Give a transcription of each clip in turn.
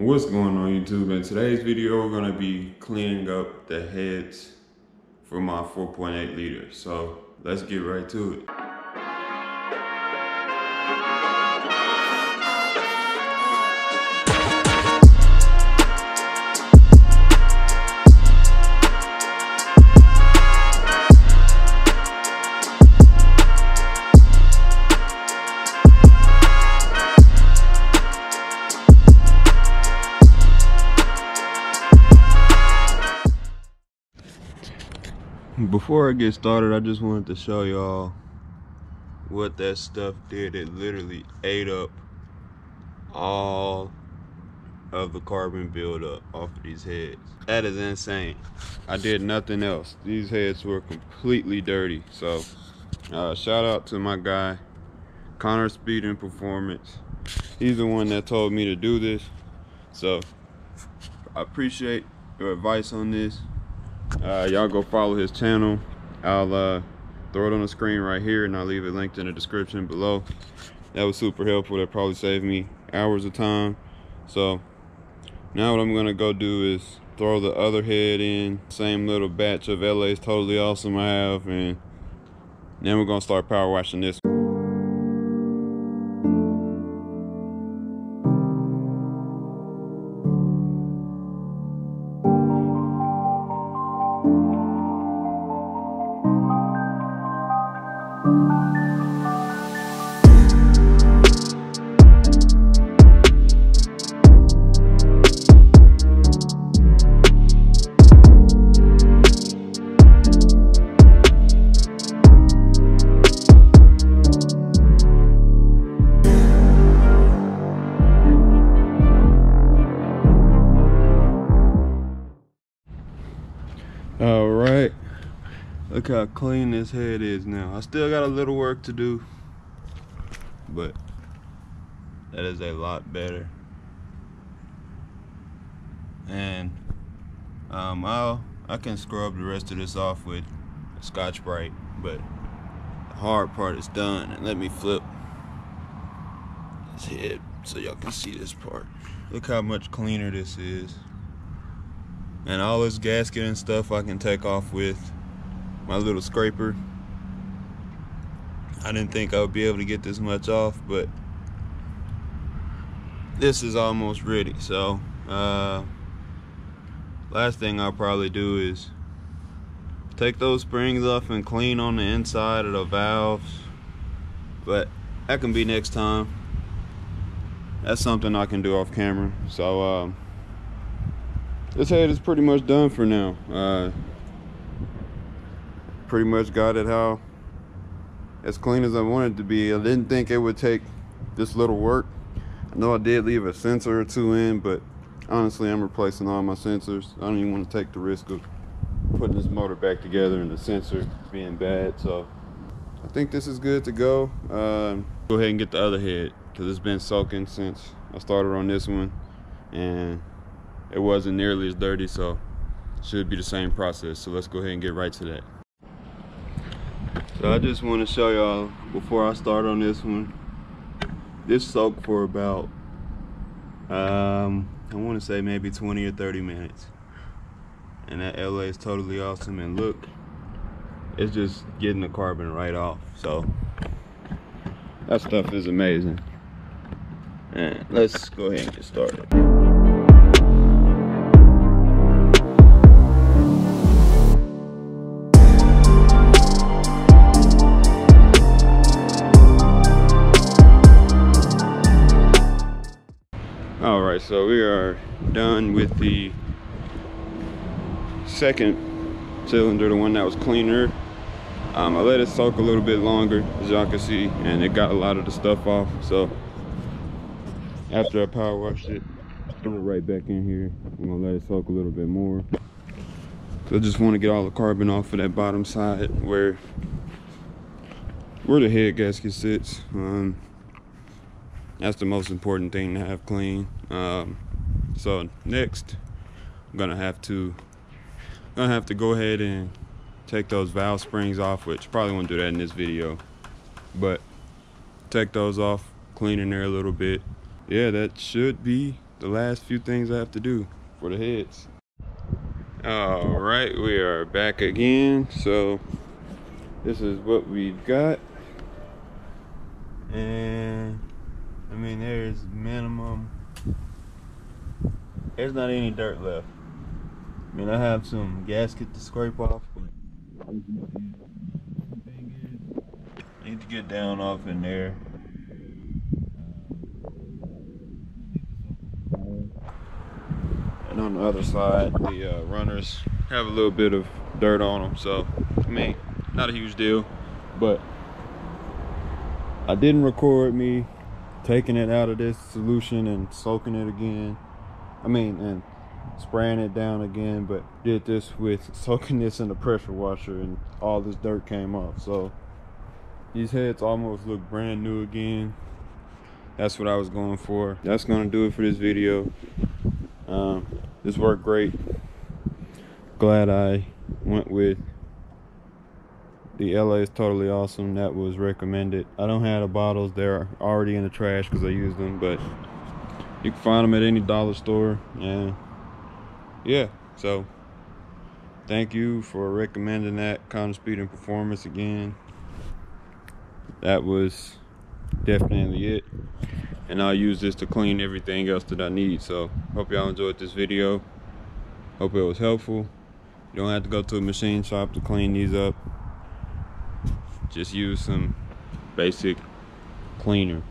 What's going on YouTube? In today's video, we're gonna be cleaning up the heads for my 4.8 liter. So let's get right to it. Before I get started, I just wanted to show y'all what that stuff did. It literally ate up all of the carbon buildup off of these heads. That is insane. I did nothing else. These heads were completely dirty. So uh, shout out to my guy, Conner Speed and Performance. He's the one that told me to do this. So I appreciate your advice on this uh, y'all go follow his channel. I'll uh, throw it on the screen right here and i'll leave it linked in the description below. That was super helpful. That probably saved me hours of time. So now what i'm gonna go do is throw the other head in. Same little batch of la's totally awesome i have and then we're gonna start power washing this look how clean this head is now. I still got a little work to do but that is a lot better. And um, I'll I can scrub the rest of this off with Scotch-Brite but the hard part is done. And let me flip this head so y'all can see this part. Look how much cleaner this is. And all this gasket and stuff I can take off with my little scraper. I didn't think I would be able to get this much off but this is almost ready. So uh, last thing I'll probably do is take those springs off and clean on the inside of the valves. But that can be next time. That's something I can do off camera. So um, this head is pretty much done for now. Uh, pretty much got it how as clean as I wanted to be. I didn't think it would take this little work. I know I did leave a sensor or two in, but honestly, I'm replacing all my sensors. I don't even want to take the risk of putting this motor back together and the sensor being bad. So I think this is good to go. Um, go ahead and get the other head because it's been soaking since I started on this one. And it wasn't nearly as dirty so should be the same process so let's go ahead and get right to that so I just want to show y'all before I start on this one this soaked for about um, I want to say maybe 20 or 30 minutes. And that LA is totally awesome and look it's just getting the carbon right off so. That stuff is amazing. And let's go ahead and get started so we are done with the second cylinder the one that was cleaner. Um, I let it soak a little bit longer as y'all can see and it got a lot of the stuff off. So after I power washed it threw it right back in here. I'm gonna let it soak a little bit more. So I just want to get all the carbon off of that bottom side where where the head gasket sits. Um, that's the most important thing to have clean um, so next i'm gonna have to gonna have to go ahead and take those valve springs off which probably won't do that in this video but take those off clean in there a little bit yeah that should be the last few things I have to do for the heads. All right, we are back again. So this is what we've got. And I mean, there's minimum, there's not any dirt left. I mean, I have some gasket to scrape off, but need to get down off in there. And on the other side, the uh, runners have a little bit of dirt on them. So, I mean, not a huge deal, but I didn't record me taking it out of this solution and soaking it again. I mean, and spraying it down again, but did this with soaking this in the pressure washer and all this dirt came off. So these heads almost look brand new again. That's what I was going for. That's gonna do it for this video. Um, this worked great. Glad I went with the LA is totally awesome. That was recommended. I don't have the bottles. They're already in the trash because I used them, but you can find them at any dollar store. And yeah, so thank you for recommending that Conner Speed and Performance again. That was definitely it. And I'll use this to clean everything else that I need. So hope y'all enjoyed this video. Hope it was helpful. You don't have to go to a machine shop to clean these up just use some basic cleaner.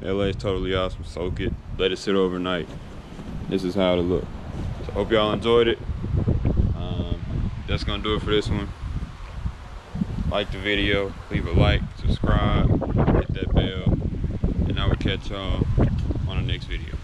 LA is totally awesome. Soak it, let it sit overnight. This is how it'll look. So hope y'all enjoyed it. Um, that's gonna do it for this one. Like the video, leave a like, subscribe, hit that bell, and I will catch y'all on the next video.